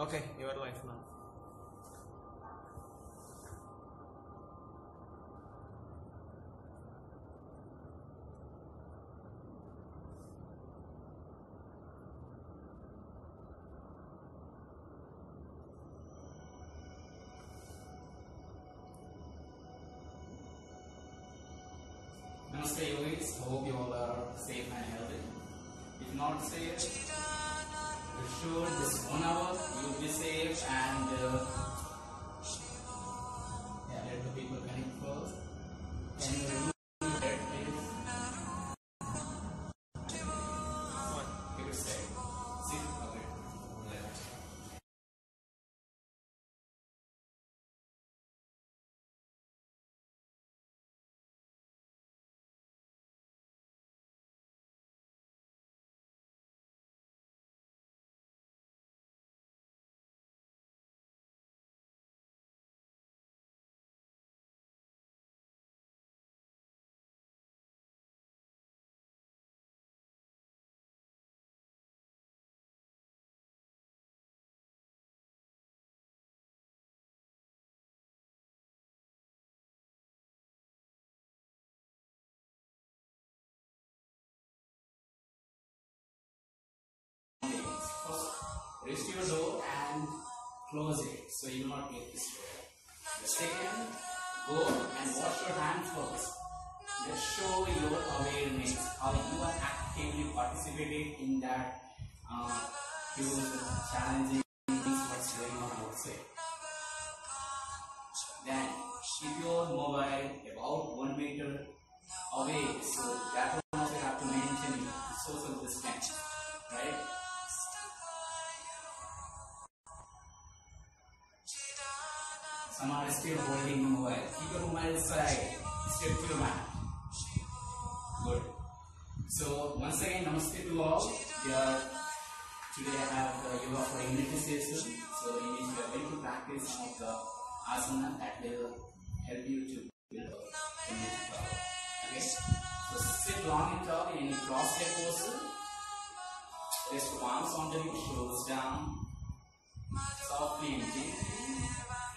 Okay, you are live now. Rest your door and close it so you will not get disturbed. The second, go and wash your hands first. Just show your awareness how you are actively participating in that uh, huge challenging things what's going on outside. Then keep your mobile about one meter away so that one also you have to maintain social distance, right? Some are still holding mobile. Keep your mobile aside. Step to your mat. Good. So once again, namaste to all. Here today I have the yoga for session. So in which we are going to practice some of the asana that will help you to build power. Okay. So sit long and tall in any cross leg posture. Rest palms on the shoulders down. Softly and gently.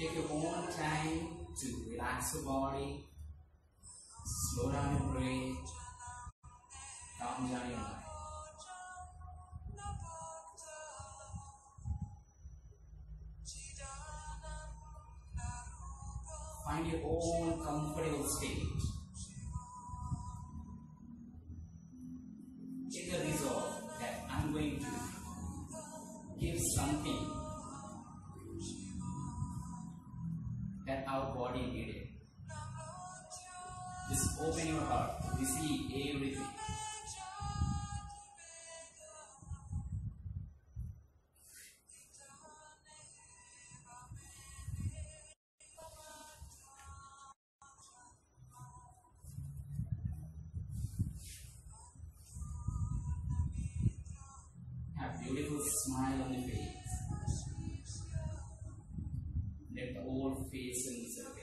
Take your own time to relax your body, open your heart to receive everything. Have beautiful smile on the face. Let the whole face and relax.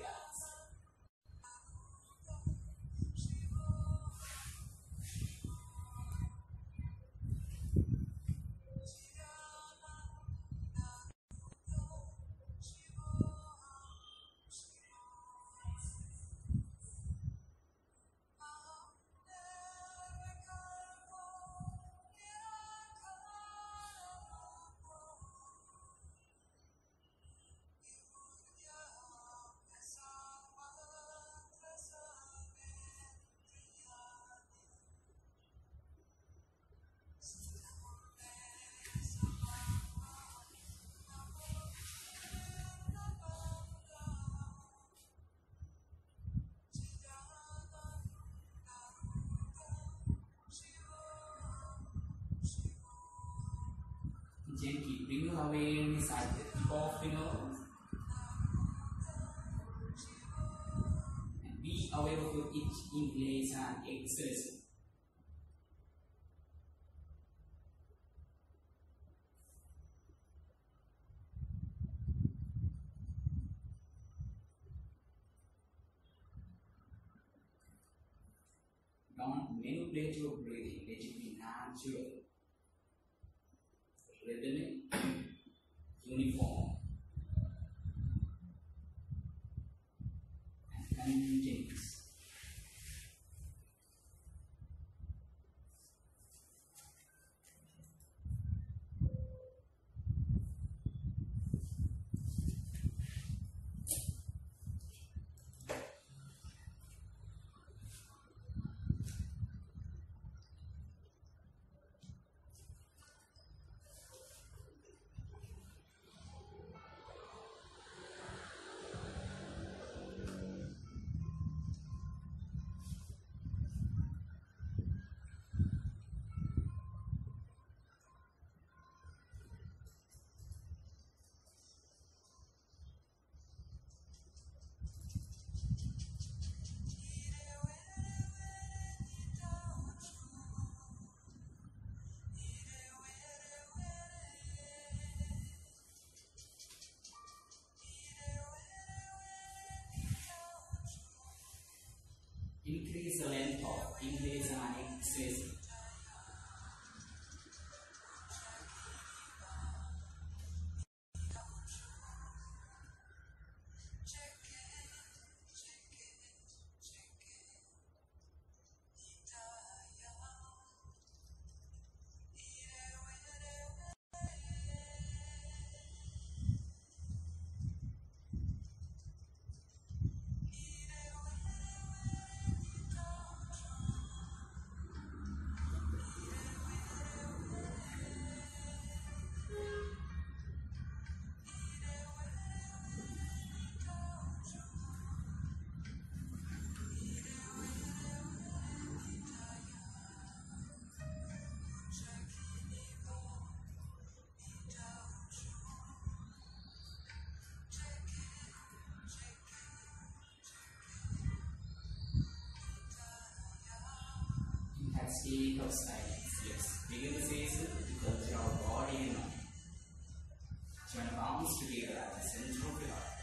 Gently bring your awareness at the tip of the nose. And be aware of your each inhalation and exhalation. Don't manipulate your Increase the length of inhalation and exhalation. State of silence, yes. Begin the session because your body and mind. Join palms together at the center of your heart.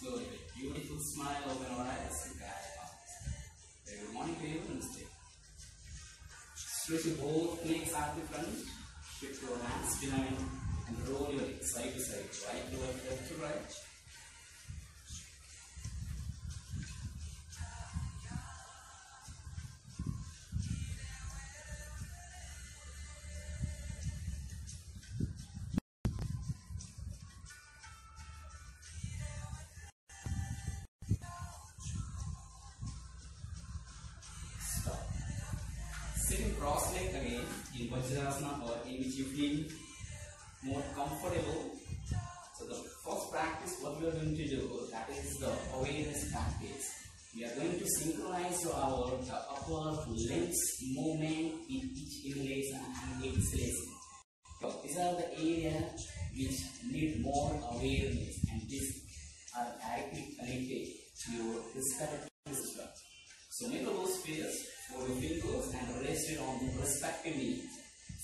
Slowly, with beautiful smile, open your eyes and catch palms. Very morning to you and stay. Stretch your both legs at the front, shift your hands behind, and roll your legs side to side, right to left, left to right. Vajrasana or in which you feel more comfortable. So the first practice what we are going to do that is the awareness practice. We are going to synchronize our the upper legs movement in each inhalation and exhalation. So these are the areas which need more awareness and these are directly connected to your respiratory system. So make loose fingers for your fingers and rest it on the respective knee.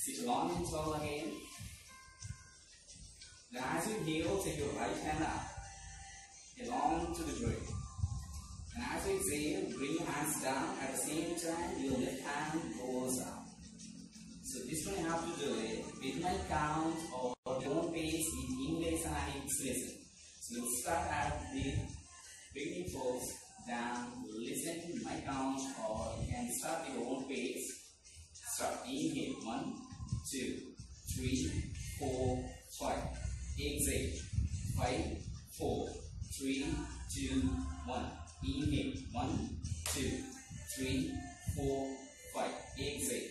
Sit long and tall again. Then as you inhale, take your right hand up along to the brain. And as you exhale, bring your hands down. At the same time, your left hand oh, goes up. So this one you have to do it with my count or your own pace in inhalation and exhalation. So we'll start at the beginning first, then listen to my count or you can start with your own pace. Start inhale one, two, three, four, five. Exhale. Five, four, three, two, one. Inhale. One, two, three, four, five. Exhale.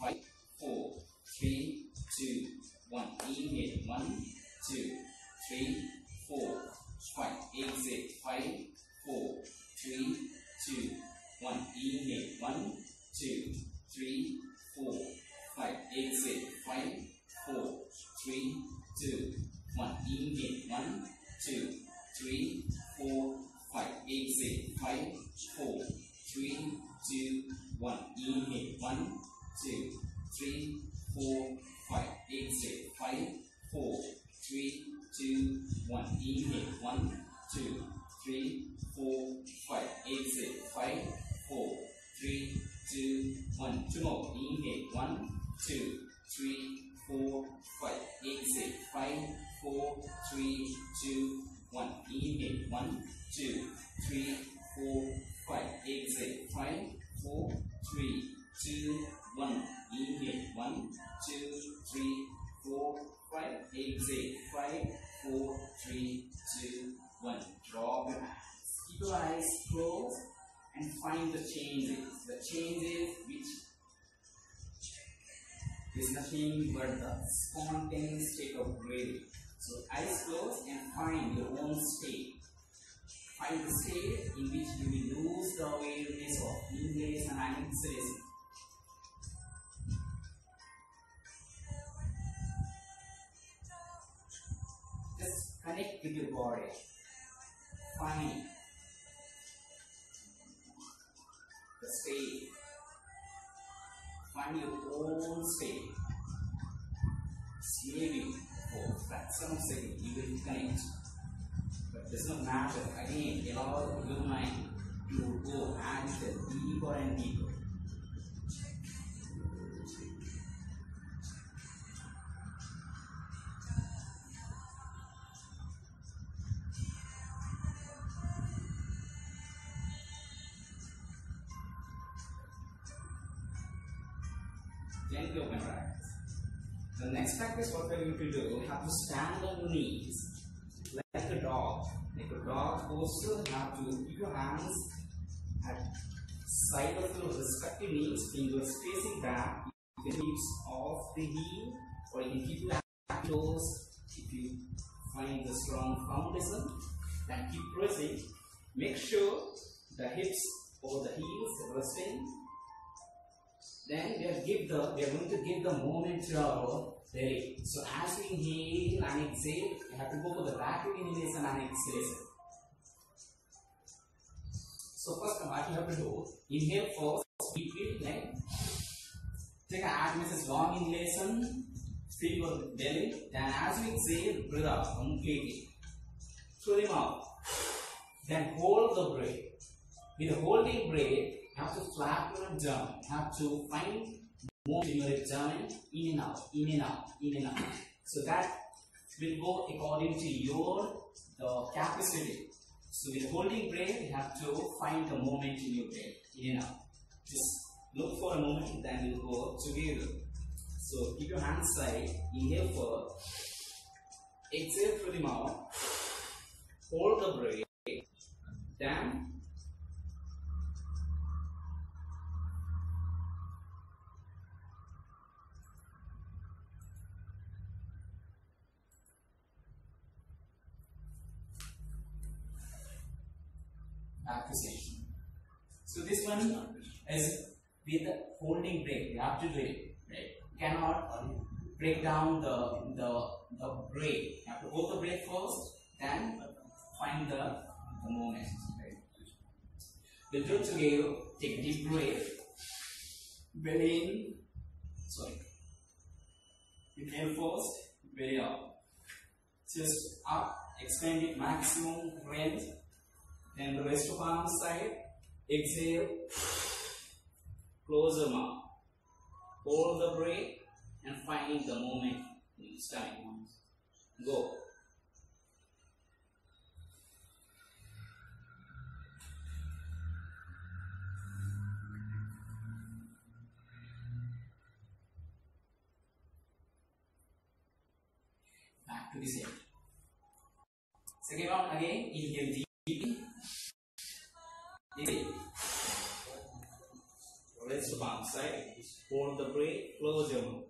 Five, four, three, two, one. Inhale. One, two, three, four, five. Exhale. Five, four, three, two, one. Inhale. One, two, three, four. 5 8 6 Maybe for a second you will connect. But does not matter. Again, allow your mind to go and deeper and deeper. Practice, what we're going to do, we have to stand on knees like a dog. Like a dog posture, you have to keep your hands at side of your respective knees, fingers facing back. You can keep off the heel, or you can keep your toes if you find the strong foundation. Then keep pressing. Make sure the hips or the heels resting then we are give the we are going to give the moment to our belly. So as we inhale and exhale, we have to go for the rapid inhalation and exhalation. So first what you have to do, inhale first, deeply, then take an admission long inhalation, fill your belly, then as you exhale, breathe out completely. Through the mouth. Then hold the breath. With holding breath, you have to flap your abdomen. You have to find more in your abdomen, in and out, in and out, in and out. So that will go according to your the capacity. So with holding breath, you have to find the moment in your breath, in and out. Just look for a moment, then you'll go together. So keep your hands side, inhale for, exhale through the mouth, hold the breath, then back to station. So this one is with holding break. You have to do it. Right? You cannot break down the the the break. You have to hold the break first, then find the, the moment. Right? We'll do it together. Take a deep breath. Breathe in. Sorry. Inhale first. Breathe out. Just up. Expand it maximum range. Then the rest of arm side. Exhale. Close the mouth. Hold the breath and find the moment your stomach. Go. Back to the same. Second round again. Inhale deeply. Side. Hold the breath. Close your mouth.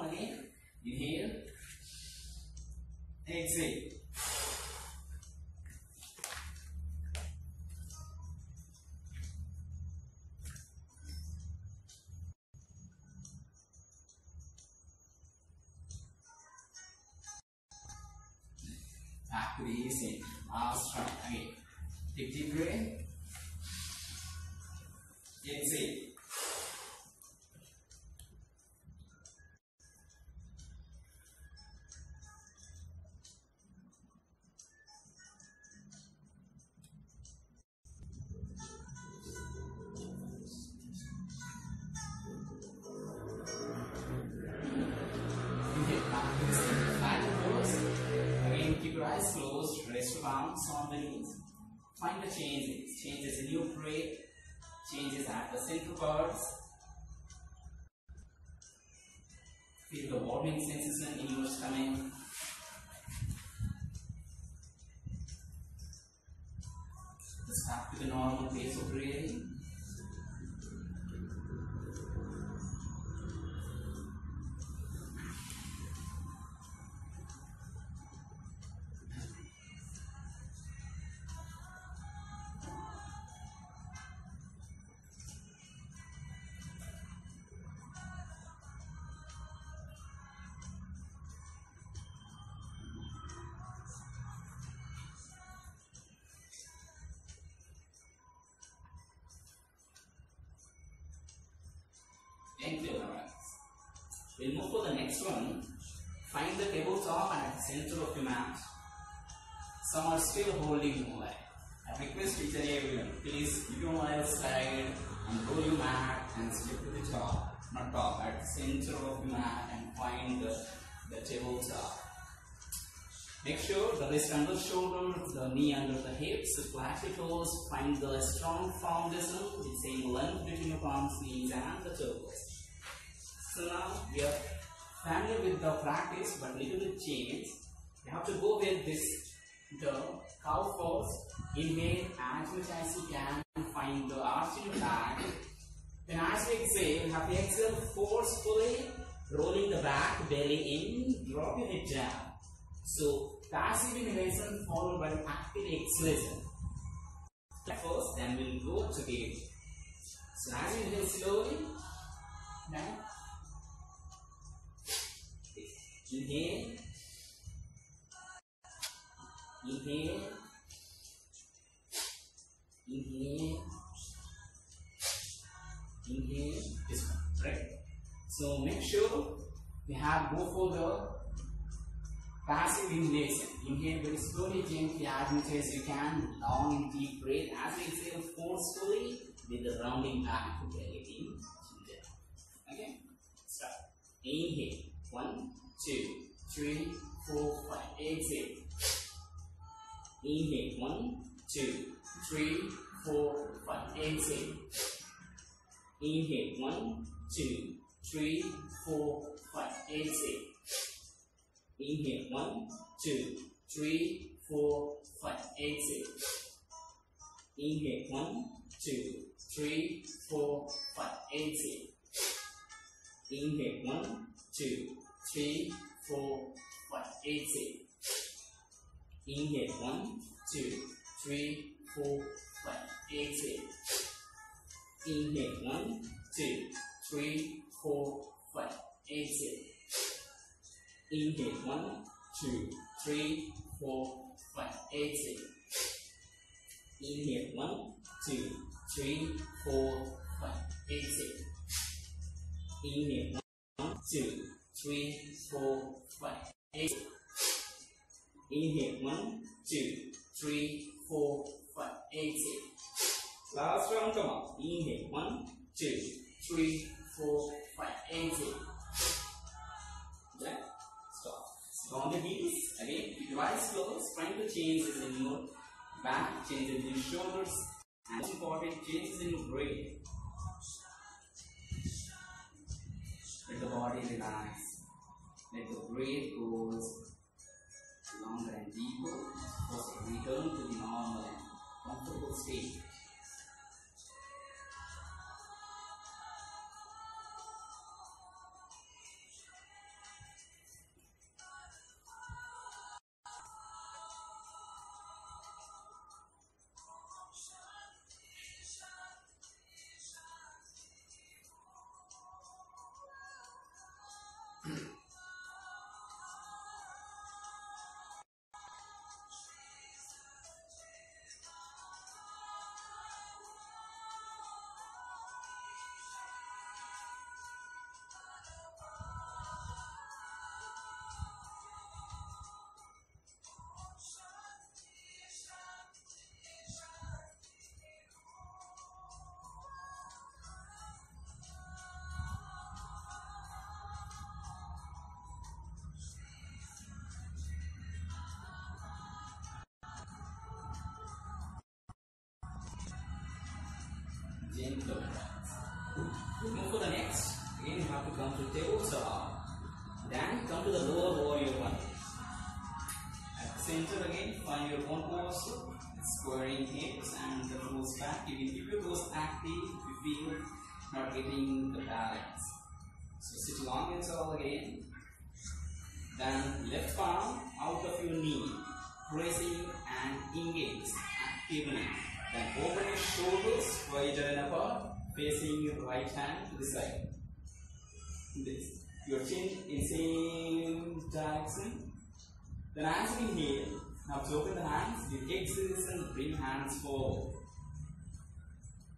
Again. Inhale. Exhale. The normal pace of breathing. You, Navas. We'll move to the next one. Find the tabletop and at the center of your mat. Some are still holding the mobile. I request each and everyone, please keep your mobile slide and roll your mat and step to the top, not top, at the center of your mat and find the, the tabletop. Make sure the wrist under the shoulders, the knee under the hips, flat your toes, find the strong foundation with same length between your palms, knees and the toes. So now we are familiar with the practice but little bit change. You have to go with this the cow pose. Inhale as much as you can, find the arch in your back. Then as we exhale, have to exhale forcefully, rolling the back belly in, drop your head down. So passive inhalation followed by active exhalation. First, then we'll go together. So as you inhale slowly, now inhale, inhale, inhale, inhale. This one, right? So make sure we have go for the passive inhalation. Inhale very slowly, gently, as much as you can. Long deep breath. As we exhale forcefully with the rounding back to belly in. Okay? Start. Inhale. One, two, three, four, five. Exhale. Inhale. One, two, three, four, five. Exhale. Inhale. One, two, three, four, five. Exhale. Inhale. One, two, three, four, five. Exhale. Inhale. One, two, three, four, five. Exhale. Inhale. One, two, three, four, five. Exhale. Inhale. One, two, three, four, five. Exhale. Inhale. One, two, three, four, five. Exhale. Inhale. One, two, three, four, five. Exhale. Inhale. One, two, three, four, five. Exhale. Inhale. One, two, three, four, five. Exhale. Inhale. One, two, three, four, five. Last round. Come on. Inhale. One, two, three, four, five. Exhale. Stop. Strong the knees. Again, keep your eyes closed. Find the changes in your back, changes in shoulders, and most important, changes in your brain. Let the body relax. Let the breath goes longer and deeper. First, return to the normal and comfortable state. Gentle Move for the next. Again, you have to come to tabletop. Then come to the lower warrior one. At the center again, find your own posture. Squaring hips and the toes back. You keep your toes active if you feel not getting the balance. So sit long and tall again. Then left palm out of your knee, right hand to the side. This. Your chin in same direction. Then as you inhale, now to open the hands, you exhale and bring hands forward.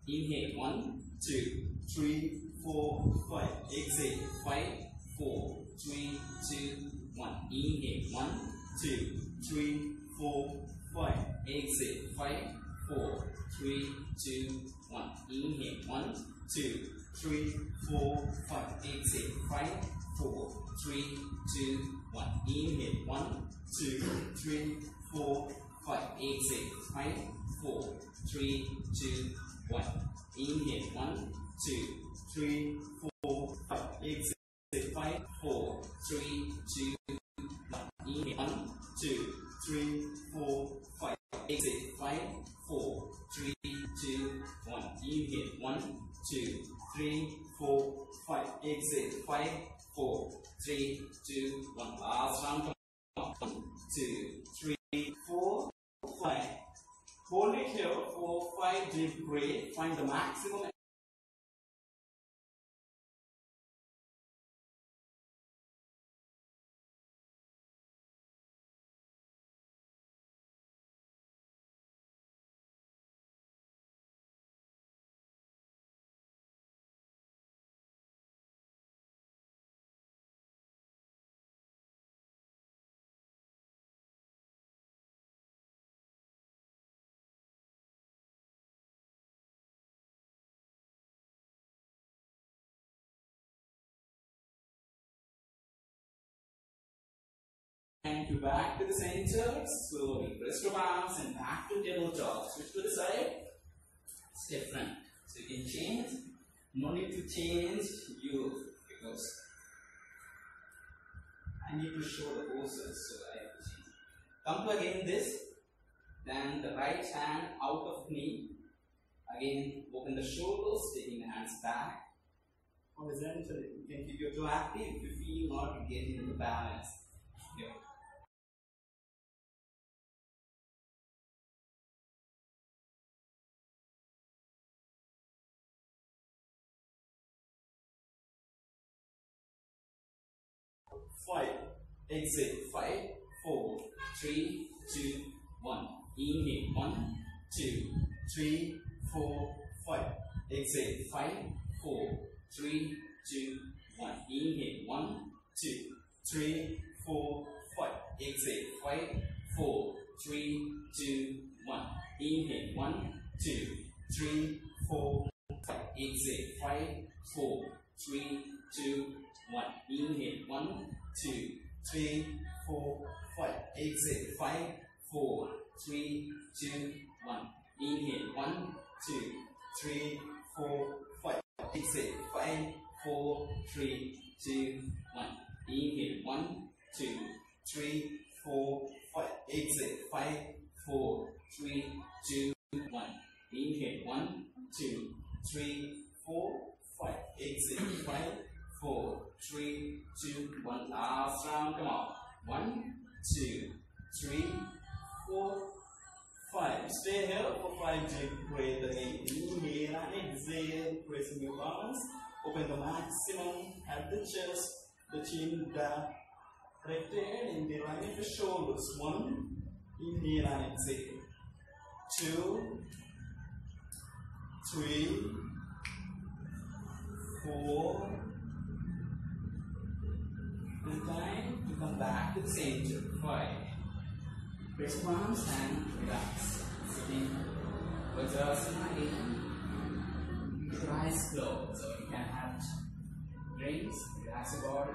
Inhale, one, two, three, four, five. Exhale, five, four, three, two, one. Inhale, one, two, three, four, five. Exhale, five, four, three, two, one. Inhale, one, two, three, four, five. Exhale, five, four, three, two, one. Inhale, one, two, three, four, five. Exhale, five, four, three, two, one. Inhale, one, two, three, four, five. Exhale, five, four, three, two, one. Inhale, one, two, three, four, five. Exhale, five, four, three, two, one. Inhale, one, two, three, four, five. Exhale, five, four, three, two, one. Last round. One, two, three, four, five. Hold it here for five deep breath. Find the maximum and you back to the center. Slowly press your arms and back to tabletop. Switch to the side. It's different. So you can change. No need to change you because I need to show the poses so I have to change. Come to again this. Then the right hand out of knee. Again open the shoulders, taking the hands back. Horizontally. You can keep your toe active if you feel not getting the balance. Here. Five, exit, five, four, three, two, one. Inhale, one, two, three, four, five. Exhale, five, four, three, two, one. Inhale, one, two, three, four, five. Exhale, five, four, three, two, one. Inhale, one, two, three, four, five. Exhale, five, four, three, two, one. Inhale, one, two, three, four, five. Exhale, five, four, three, two, one. Inhale, one, two, three, four, five. Exhale, five, four, three, two, one. Inhale, one, two, three, four, five. Exhale, five, four, three, two, one. Inhale, one, two, three, four, five. Exhale, five, four, three, two, one. Ah, Last round. Come on. One, two, three, four, five. Stay here for five deep breath again. Inhale and exhale. Pressing your arms. Open the maximum at the chest. The chin down. Rotate in the line of the shoulders. One. Inhale and exhale. Two. Three. Four. Time to come back to the center. Five. Press arms and relax. Sitting Vajrasana your eyes closed so you can have drinks, relax your body.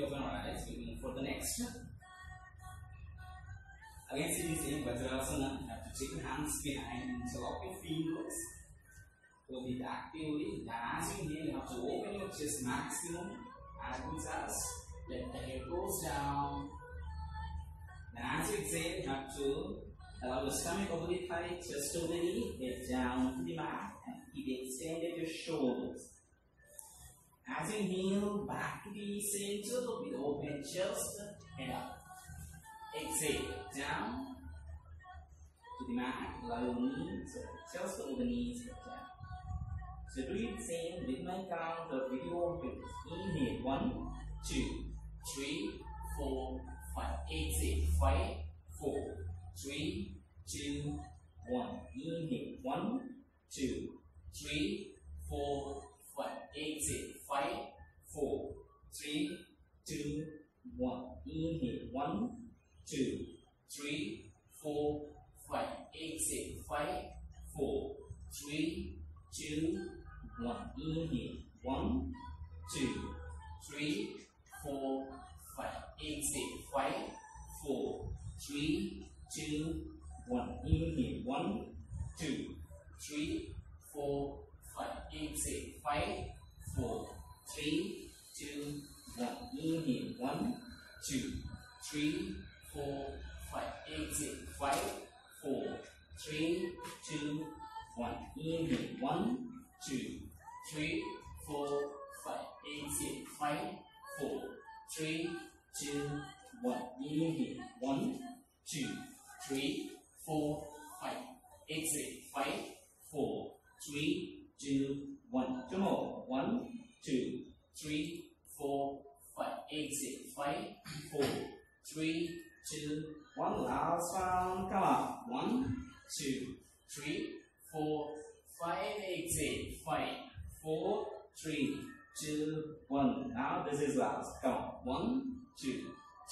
Gently open our eyes. We move for the next. Again, sitting same Vajrasana. Have to take your hands behind. Interlock your fingers. Hold it actively. As you inhale, you have to open your chest maximum. As good as let the head goes down. Then as you exhale, you have to allow your stomach over the thigh, chest over the knee, head down to the mat, and keep extended your shoulders. As inhale, back to the center with open chest, head up. Exhale, down to the mat, allow your knees, chest over the knees, down. So do it same with my count of video opens. Inhale, one, two, three, four, five. Exhale, five, four, three, two, one. Inhale, one, two, three, four, five. Exhale, five, four, three, two, one. Inhale, one, two, three, four, five. Exhale, five, four, three, two, one. Inhale, one, two, three, four, five. Exhale, five, four, three, two, one. Inhale, one, two, three, four, five. Exhale, five, four, three, two, one. Inhale, one, two, three, four, five. Exhale, five, four, three, two, one. Inhale, one, two, three, four, five. Exhale, five, four, three, two, one. Inhale, one, two, three, four, five. Exhale, five, four, three, two, one. Two more. One, two, three, four, five. Exhale, five, four, three, two, one. Last round. Come on. One, two, three, four, five. Exhale, five, four, three, two, one. Now this is last. Come on. One, two,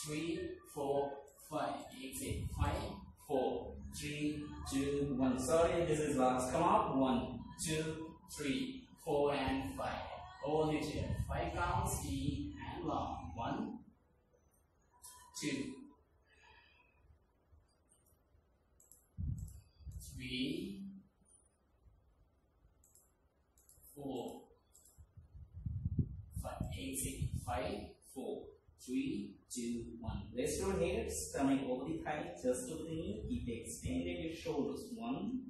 three, four, five. Exhale, five, four, three, two, one. Sorry, this is last. Come on. One, two, three, four, and five. Hold it here. Five counts deep and long. One, two, three, four, five. Exhale. Five, four, three, two, one. Rest your head, stomach over the thigh, just over the knee. Keep extended your shoulders. One,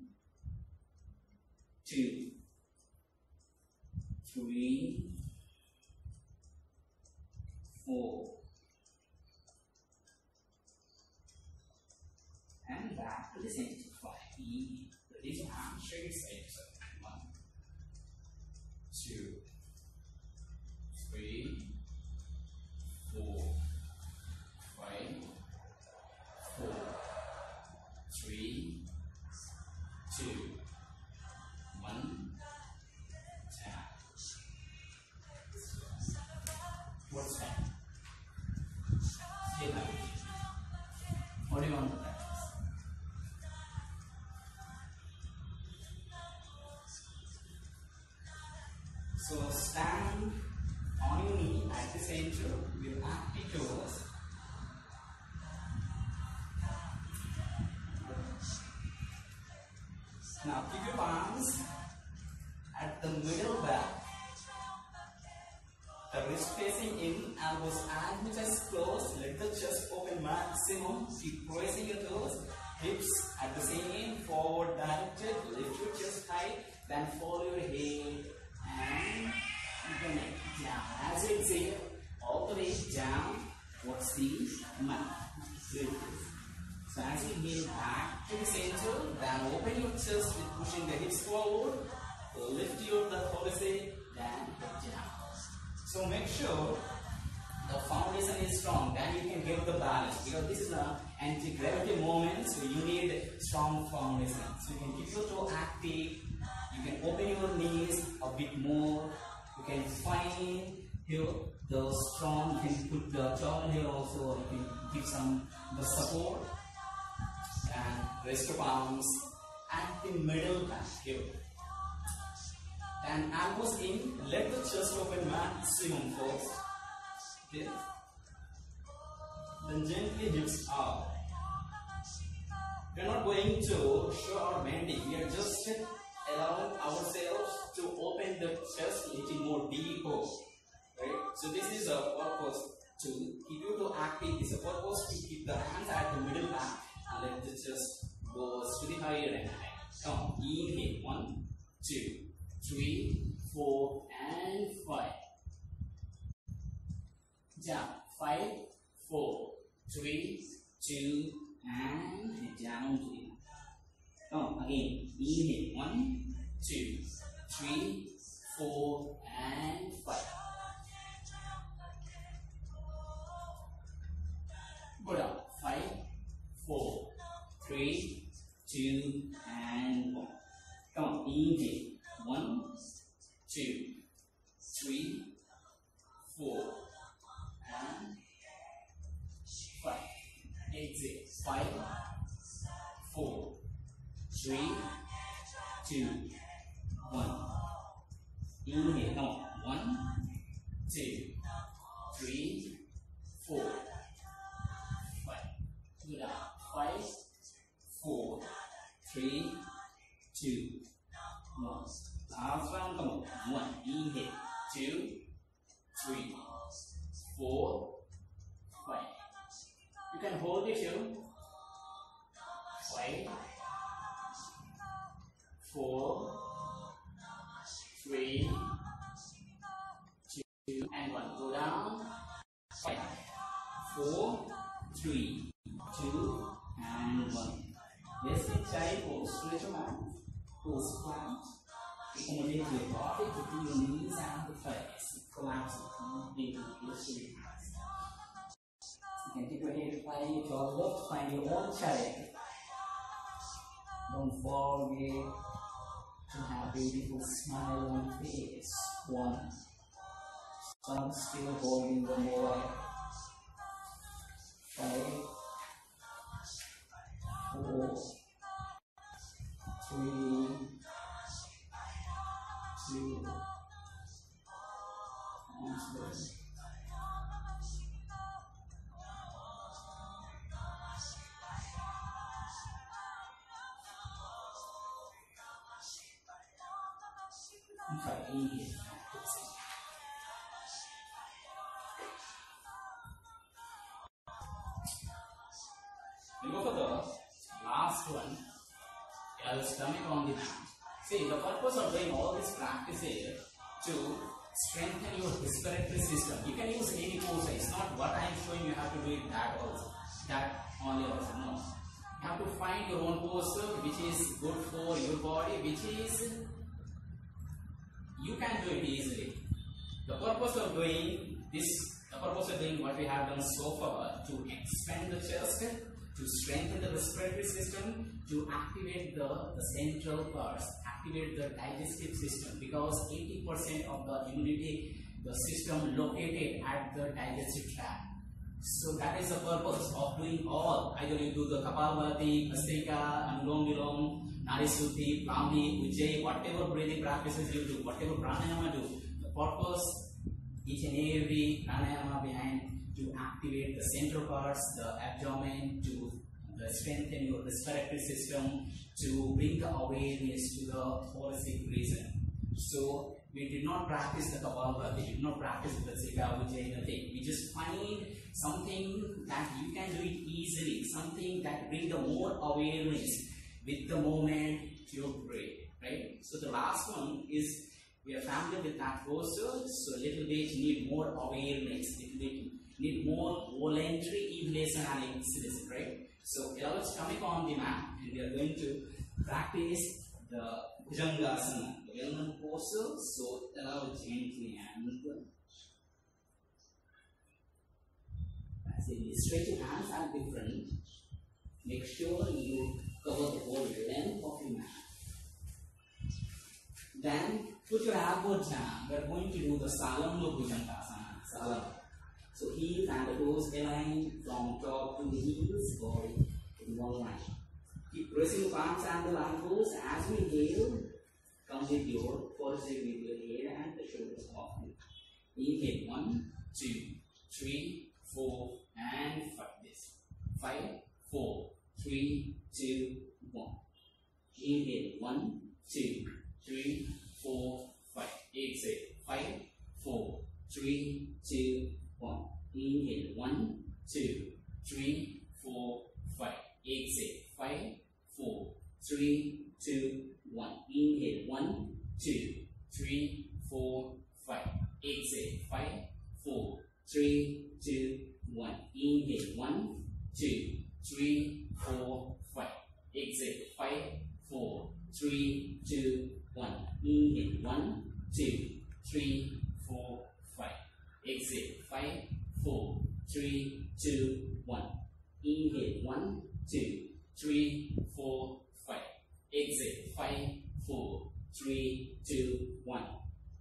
two, three, four, and back to the center. Release your hand straight side to side. One, two, Now keep your palms at the middle back. The wrist facing in, elbows and chest closed. Let the chest open maximum. Keep pressing your toes. Hips at the same forward directed. Lift your chest high. Then follow your head and the neck down. As you exhale, all the way down What's the. Good. So as you inhale back to the center, then open your chest with pushing the hips forward. Lift your the thoracic, then down. So make sure the foundation is strong, then you can give the balance. Because this is an anti-gravity movement, so you need strong foundation. So you can keep your toe active, you can open your knees a bit more, you can find here the strong, you can put the towel here also, you can give some the support and rest your palms at the middle back here. And elbows in, let the chest open maximum first. Okay. Then gently hips up. We are not going to show our bending. We are just allowing ourselves to open the chest a little more deeper. Right? So this is a purpose to keep you to active. Is a purpose to keep the hands at the middle back let the chest go to the higher and higher. Come. Inhale. One, two, three, four, and five. Jump. Five, four, three, two, and down to the Come again. Inhale. One, two, three, four, and five. Go down. Five, four, three, two, and one. Come on. Inhale. One, two, three, four, and five. Exit. Five, four, three, two, one. Inhale. Come on. One, two, three, Forget to have beautiful smile on face. One. Some still holding the mobile. Five. Phải y hiển We go for the last one. Stomach on the hand. See, the purpose of doing all this practice is to strengthen your respiratory system. You can use any pose. It's not what I am showing you have to do it that also. That only also. No. You have to find your own posture which is good for your body, which is you can do it easily. The purpose of doing this, the purpose of doing what we have done so far to expand the chest, to strengthen the respiratory system, to activate the, the central parts, activate the digestive system because 80% of the immunity, the system located at the digestive tract. So that is the purpose of doing all. Either you do the Kapalbhati, Bhastrika, Anulom Vilom, Narisuddhi, Brahmi, Ujjayi, whatever breathing practices you do, whatever pranayama do, the purpose, each and every pranayama behind to activate the central parts, the abdomen, to strengthen your respiratory system, to bring the awareness to the thoracic region. So we did not practice the Kapalbhati, we did not practice the Zika, Ujjayi, nothing. We just find something that you can do it easily, something that bring the more awareness with the moment you breathe, right? So the last one is we are familiar with that posture, so little bit need more awareness, little bit need more voluntary inhalation and exhalation, right? So allow us coming on the mat and we are going to practice the Bhujangasana, the well-known so allow gently and as in stretch your hands are different. Make sure you cover the whole length of your mat. Then put your elbow down. We are going to do the Salamba Bhujangasana. Salam. So heels and the toes align from top to the heels, body in one line. Keep pressing the palms and the ankles as we inhale. Come with your forehead with your head and the shoulders off. Inhale one, two, three, four, and five. This five, four, three, two, one. Inhale, one, two, three, four, five. Exhale, five, four, three, two, one. Inhale, one, two, three, four, five. Exhale, five, four, three, two, one. Inhale, one, two, three, four, five. Exhale, five, four, three, two, one. Inhale, one, two, three, four, five. Exhale, five, four, three, two, one. Inhale, one, two, three, four, five. Exhale, five, four, three, two, one. Inhale, one, two, three, four, five. Exhale, five, four, three, two, one.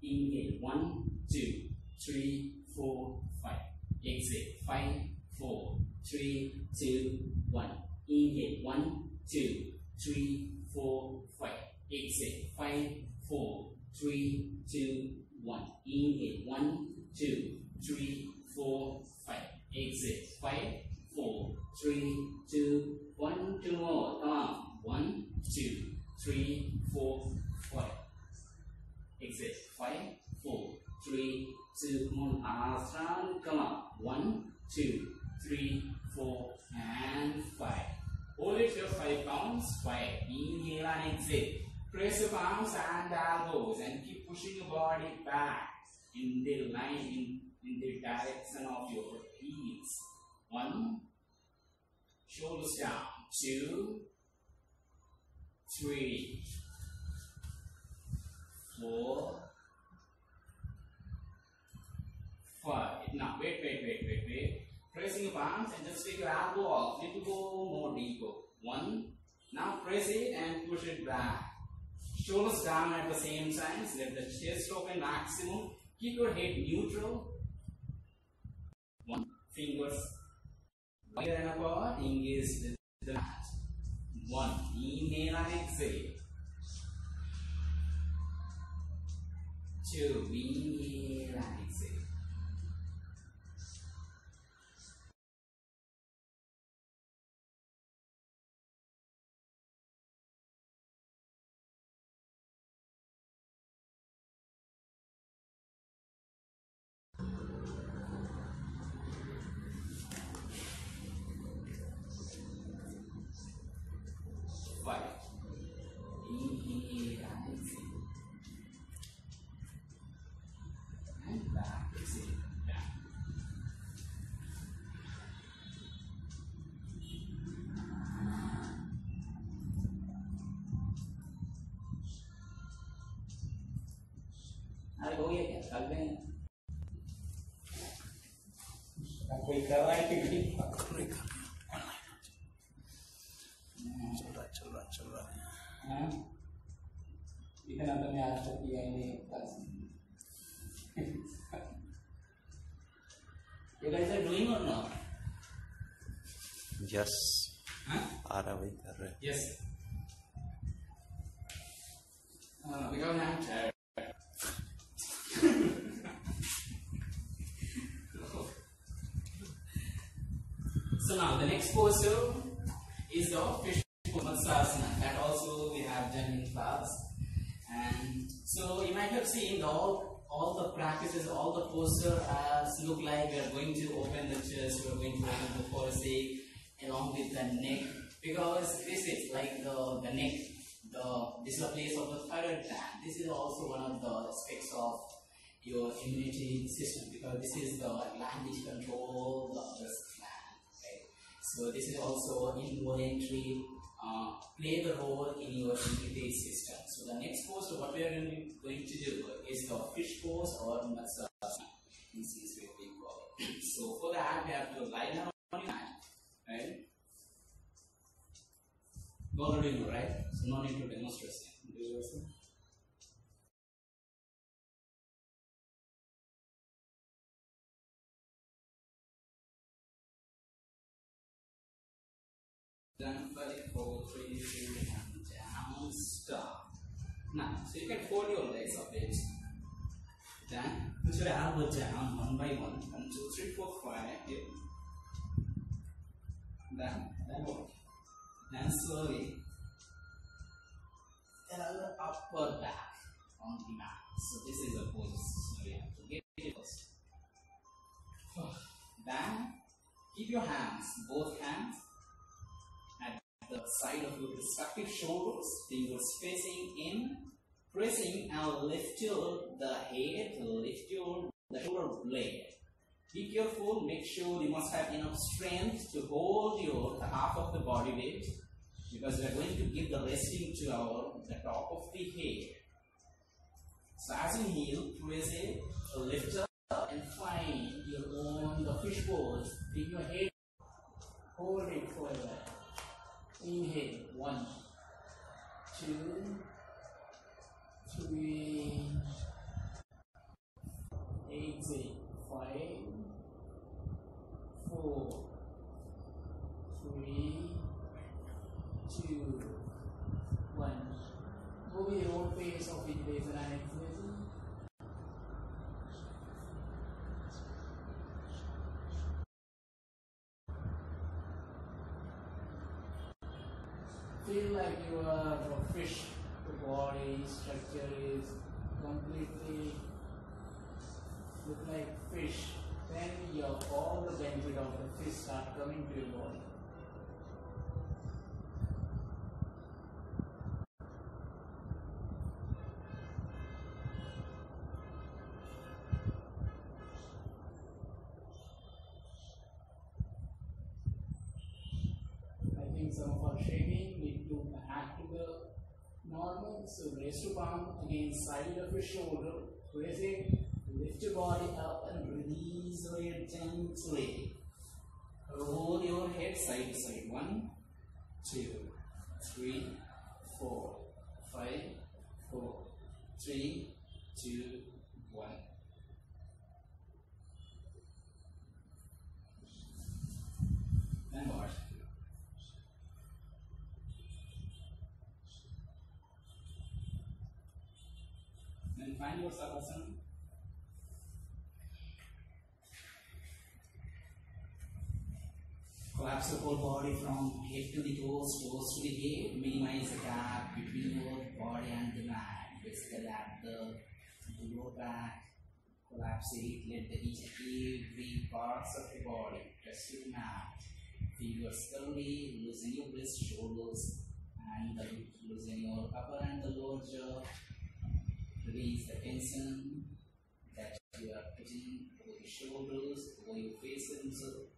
Inhale, one, two, three, four, five. Exhale, five, four, three, two, one. Inhale, one, two, three, four, five. Exhale, five, four, three, two, one. Inhale, one, two, three, four, five. Exhale, five, four, three, two, one. Two more. Come on. One, two, three, four, five. Exhale. Five, four, three, two, one. Last round. Come on. One, two, three, four, and five. Hold it for five counts. Five. Inhale and exhale. Press your palms and elbows and keep pushing your body back in the line in, in the direction of your heels. One. Shoulders down. Two. Three. Now wait, wait, wait, wait, wait. Pressing your palms and just take your elbow off. Little go more deeper. One. Now press it and push it back. Shoulders down at the same time. Let the chest open maximum. Keep your head neutral. One. Fingers wider and apart. Engage the, the mat. One. Inhale and exhale. Two. Inhale and exhale. हो गया क्या कर लें कोई कर रहा है कि नहीं चल रहा चल रहा चल रहा है हाँ? इतना तो मैं आज तक किया ही नहीं You guys are doing or not? Yes Huh? आ रहा वही कर रहे Yes. Uh, because I'm tired. So now the next posture is the fish Matsyasana. That also we have done in class. And so you might have seen the, all all the practices, all the posture look like we are going to open the chest, we are going to open the thoracic along with the neck because this is like the, the neck, the this is the place of the thyroid gland. This is also one of the aspects of your immunity system because this is the gland which control the? So this is also involuntary uh, play the role in your immunity system. So the next pose, what we are going to do is the fish pose or matsyasana. This is what we call. So for that, we have to lie down on your mat, right? You already know, right? So no need to demonstrate. Do you also? Then five, four, three, two, one, down, stop. Now, so you can fold your legs a bit. Then put your elbow down one by one. One, two, three, four, five. Here. Then, then what? Then slowly tell upward back on the mat. So this is a pose we have to get it first. Then keep your hands, both hands, the side of your respective shoulders, fingers facing in, pressing and lift your the head, lift your the shoulder blade. Be careful, make sure you must have enough strength to hold your half of the body weight because we are going to give the resting to our the top of the head. So as you kneel, press it, lift up and find your own the fish pose. Bring your head, hold it for a while. Inhale, one, two, three, exhale, five, four, three, two, one. Move your own pace of inhalation and exhalation. Feel like you are a fish. The body structure is completely look like fish. Then your all the benefit of the fish start coming to your body. Some of our shaking need to the normal. So raise your palm again, side of your shoulder, raise it, lift your body up and release it gently. Roll your head side to side. One, two, three, four, five, four, three, two, one. And what? Then find your savasana. Collapse the whole body from head to the toes, toes to the head. Minimize the gap between your body and the mat. Basically, at the lower back. Collapse it. Let the each every parts of the body touch the mat. Feel your scully, loosen your wrist, shoulders, and the, loosen your upper and the lower jaw. Release the tension that you are putting over your shoulders, over your face and so.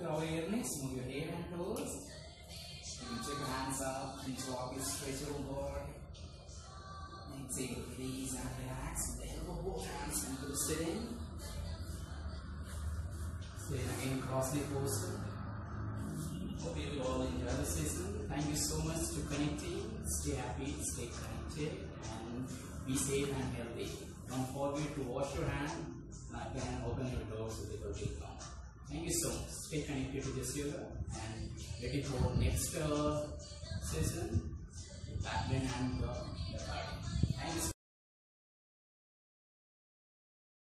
To awareness. Move your head and toes. Can take your hands up and your stretch your body. Exhale, release and relax. Then both hands and go sit in. Then again, cross the posture. Hope you all enjoy the session. Thank you so much to connecting. Stay happy, stay connected, and be safe and healthy. Don't forget to wash your hand and open your doors with the mouth. Thank you so much. Stay connected to this year and ready for next uh, session. Back when